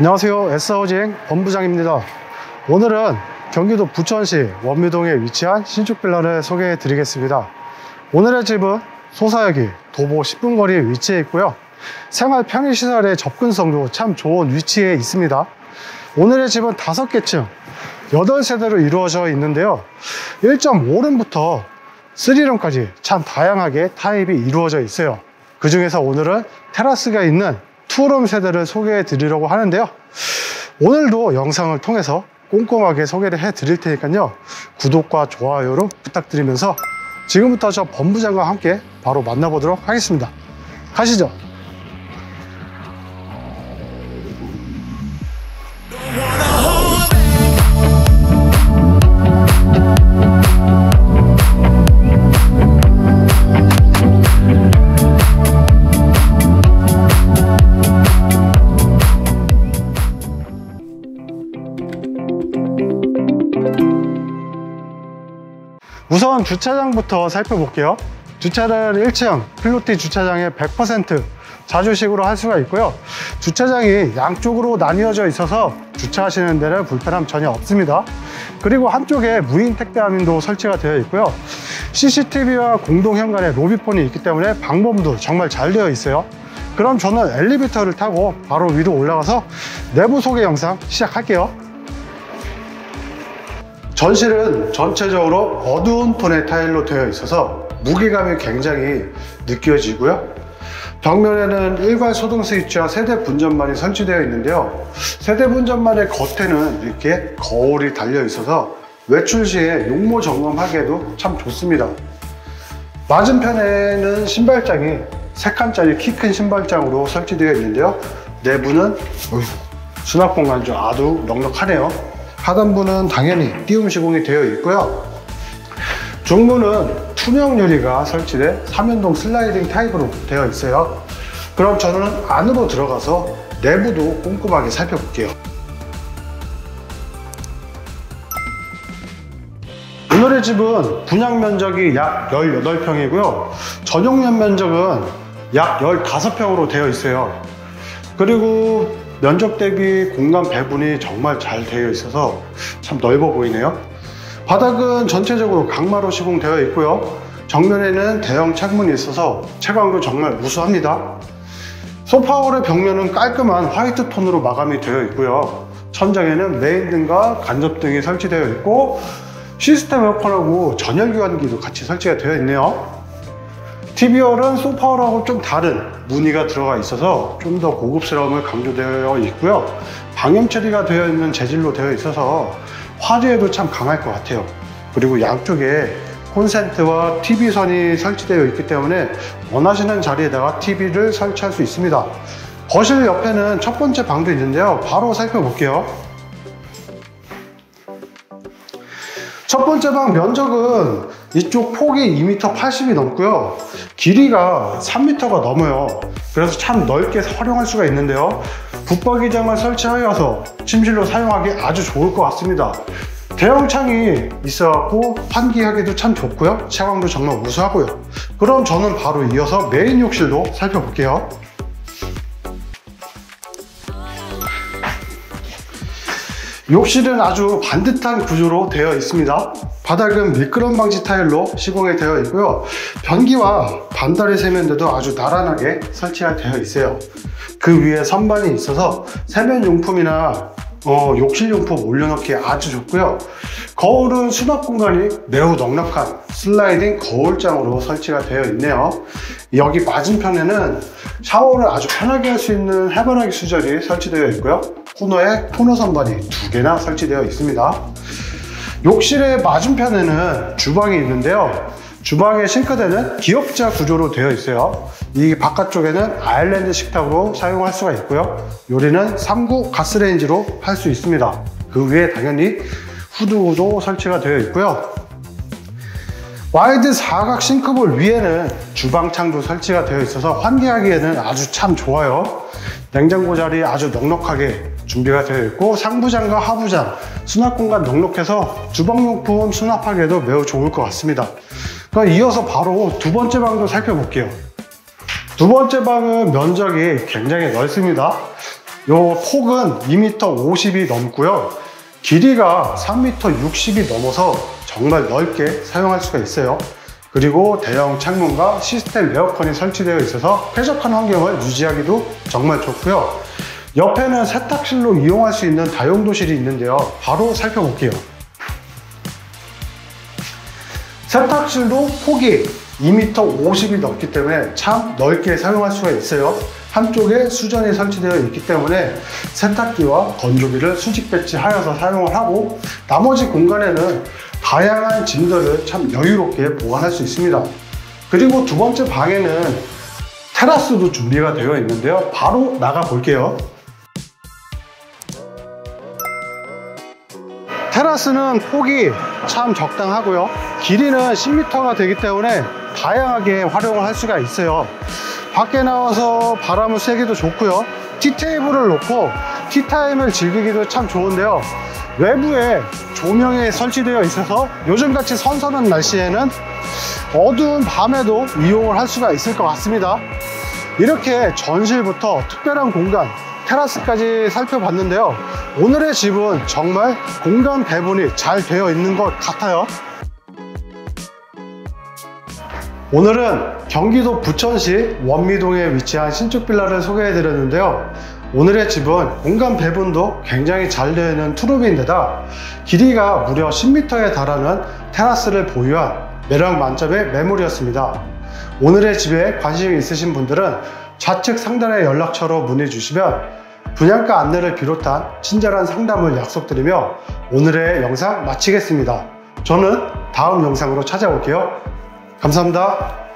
안녕하세요. S하우징 본부장입니다. 오늘은 경기도 부천시 원미동에 위치한 신축 빌라를 소개해 드리겠습니다. 오늘의 집은 소사역이 도보 10분 거리에 위치해 있고요. 생활 편의시설의 접근성도 참 좋은 위치에 있습니다. 오늘의 집은 5개 층 8세대로 이루어져 있는데요. 1.5룸부터 3룸까지 참 다양하게 타입이 이루어져 있어요. 그 중에서 오늘은 테라스가 있는 투룸 세대를 소개해 드리려고 하는데요. 오늘도 영상을 통해서 꼼꼼하게 소개를 해 드릴 테니까요. 구독과 좋아요로 부탁드리면서 지금부터 저 본부장과 함께 바로 만나보도록 하겠습니다. 가시죠 우선 주차장부터 살펴볼게요. 주차를 1층 플로티 주차장에 100% 자주식으로 할 수가 있고요. 주차장이 양쪽으로 나뉘어져 있어서 주차하시는 데는 불편함 전혀 없습니다. 그리고 한쪽에 무인 택배 함인도 설치가 되어 있고요. CCTV와 공동 현관에 로비폰이 있기 때문에 방범도 정말 잘 되어 있어요. 그럼 저는 엘리베이터를 타고 바로 위로 올라가서 내부 소개 영상 시작할게요 전실은 전체적으로 어두운 톤의 타일로 되어 있어서 무게감이 굉장히 느껴지고요. 벽면에는 일괄 소등 스위치와 세대 분전만이 설치되어 있는데요. 세대 분전만의 겉에는 이렇게 거울이 달려 있어서 외출 시에 용모 점검하기에도 참 좋습니다. 맞은편에는 신발장이 3칸짜리 키 큰 신발장으로 설치되어 있는데요. 내부는 수납 공간 좀 아주 넉넉하네요 하단부는 당연히 띄움 시공이 되어 있고요. 중문은 투명 유리가 설치된 3연동 슬라이딩 타입으로 되어 있어요. 그럼 저는 안으로 들어가서 내부도 꼼꼼하게 살펴볼게요. 오늘의 집은 분양 면적이 약 18평이고요. 전용 면적은 약 15평으로 되어 있어요. 그리고 면적 대비 공간 배분이 정말 잘 되어 있어서 참 넓어 보이네요. 바닥은 전체적으로 강마로 시공되어 있고요. 정면에는 대형 창문이 있어서 채광도 정말 우수합니다. 소파홀의 벽면은 깔끔한 화이트 톤으로 마감이 되어 있고요. 천장에는 메인등과 간접등이 설치되어 있고 시스템 에어컨하고 전열교환기도 같이 설치가 되어 있네요 TV열은 소파홀하고 좀 다른 무늬가 들어가 있어서 좀 더 고급스러움을 강조되어 있고요. 방염 처리가 되어 있는 재질로 되어 있어서 화재에도 참 강할 것 같아요. 그리고 양쪽에 콘센트와 TV선이 설치되어 있기 때문에 원하시는 자리에다가 TV를 설치할 수 있습니다. 거실 옆에는 첫 번째 방도 있는데요. 바로 살펴볼게요 첫 번째 방 면적은 이쪽 폭이 2m 80이 넘고요. 길이가 3m가 넘어요. 그래서 참 넓게 활용할 수가 있는데요. 붙박이장을 설치하여서 침실로 사용하기 아주 좋을 것 같습니다. 대형 창이 있어갖고 환기하기도 참 좋고요. 채광도 정말 우수하고요. 그럼 저는 바로 이어서 메인 욕실도 살펴볼게요 욕실은 아주 반듯한 구조로 되어 있습니다. 바닥은 미끄럼 방지 타일로 시공이 되어 있고요. 변기와 반달이 세면대도 아주 나란하게 설치가 되어 있어요. 그 위에 선반이 있어서 세면용품이나 어, 욕실용품 올려놓기 아주 좋고요. 거울은 수납 공간이 매우 넉넉한 슬라이딩 거울장으로 설치가 되어 있네요. 여기 맞은편에는 샤워를 아주 편하게 할 수 있는 해바라기 수절이 설치되어 있고요 코너에 코너 선반이 두 개나 설치되어 있습니다. 욕실의 맞은편에는 주방이 있는데요. 주방의 싱크대는 기역자 구조로 되어 있어요. 이 바깥쪽에는 아일랜드 식탁으로 사용할 수가 있고요. 요리는 3구 가스레인지로 할 수 있습니다. 그 위에 당연히 후드도 설치가 되어 있고요. 와이드 사각 싱크볼 위에는 주방 창도 설치가 되어 있어서 환기하기에는 아주 참 좋아요. 냉장고 자리 아주 넉넉하게 준비가 되어 있고 상부장과 하부장 수납 공간 넉넉해서 주방용품 수납하기에도 매우 좋을 것 같습니다 그럼 이어서 바로 두 번째 방도 살펴볼게요 두 번째 방은 면적이 굉장히 넓습니다 요 폭은 2m 50이 넘고요. 길이가 3m 60이 넘어서 정말 넓게 사용할 수가 있어요. 그리고 대형 창문과 시스템 에어컨이 설치되어 있어서 쾌적한 환경을 유지하기도 정말 좋고요. 옆에는 세탁실로 이용할 수 있는 다용도실이 있는데요. 바로 살펴볼게요. 세탁실도 폭이 2m 50이 넘기 때문에 참 넓게 사용할 수가 있어요. 한쪽에 수전이 설치되어 있기 때문에 세탁기와 건조기를 수직 배치하여서 사용을 하고 나머지 공간에는 다양한 짐들을 참 여유롭게 보관할 수 있습니다. 그리고 두 번째 방에는 테라스도 준비가 되어 있는데요. 바로 나가 볼게요. 테라스는 폭이 참 적당하고요. 길이는 10m가 되기 때문에 다양하게 활용을 할 수가 있어요. 밖에 나와서 바람을 쐬기도 좋고요. 티테이블을 놓고 티타임을 즐기기도 참 좋은데요. 외부에 조명이 설치되어 있어서 요즘같이 선선한 날씨에는 어두운 밤에도 이용을 할 수가 있을 것 같습니다. 이렇게 전실부터 특별한 공간, 테라스까지 살펴봤는데요. 오늘의 집은 정말 공간 배분이 잘 되어 있는 것 같아요. 오늘은 경기도 부천시 원미동에 위치한 신축 빌라를 소개해 드렸는데요. 오늘의 집은 공간 배분도 굉장히 잘 되어 있는 투룸인데다 길이가 무려 10m에 달하는 테라스를 보유한 매력 만점의 매물이었습니다. 오늘의 집에 관심이 있으신 분들은 좌측 상단의 연락처로 문의 주시면 분양가 안내를 비롯한 친절한 상담을 약속드리며 오늘의 영상 마치겠습니다. 저는 다음 영상으로 찾아올게요. 감사합니다.